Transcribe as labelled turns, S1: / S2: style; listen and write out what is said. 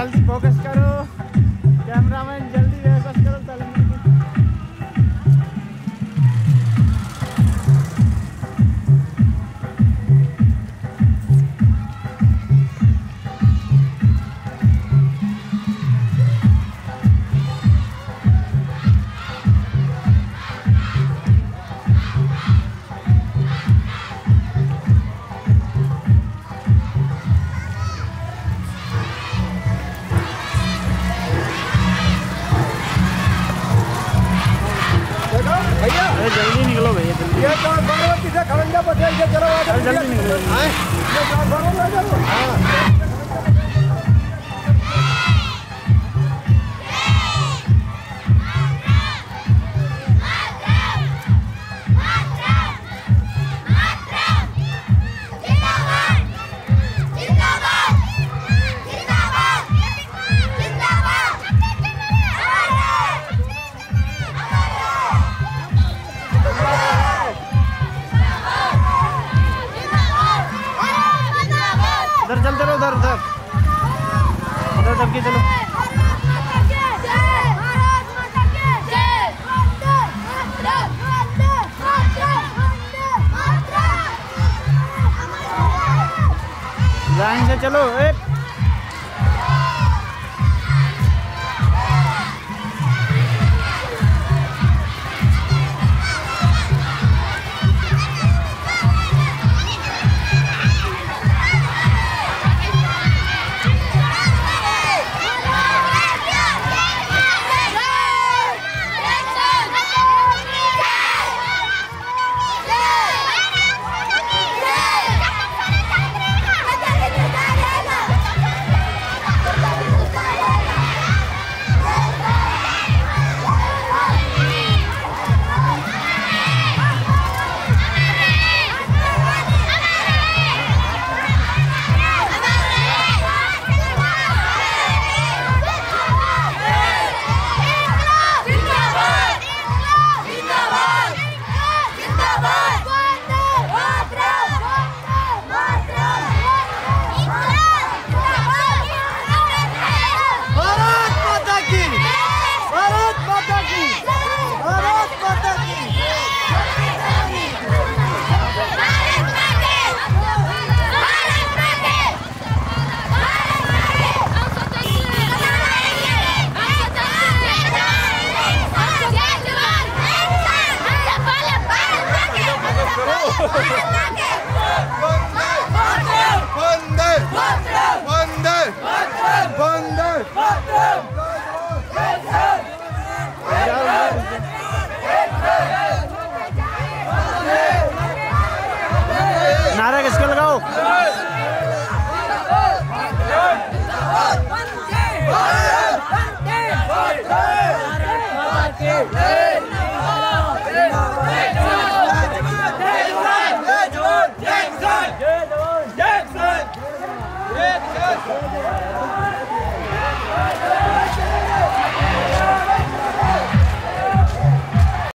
S1: ya el
S2: es.
S1: अरे जल्दी निकलो भैया जल्दी।
S2: ये ट्रांसफार्मर किसे खड़ंजा पटे के चलो आ
S1: जल्दी निकलो।
S2: ये ट्रांसफार्मर ले चलो
S1: उधर उधर। उधर सबके चलो। लाइन से चलो ए। नारा किसके लगाओ
S3: Vamos!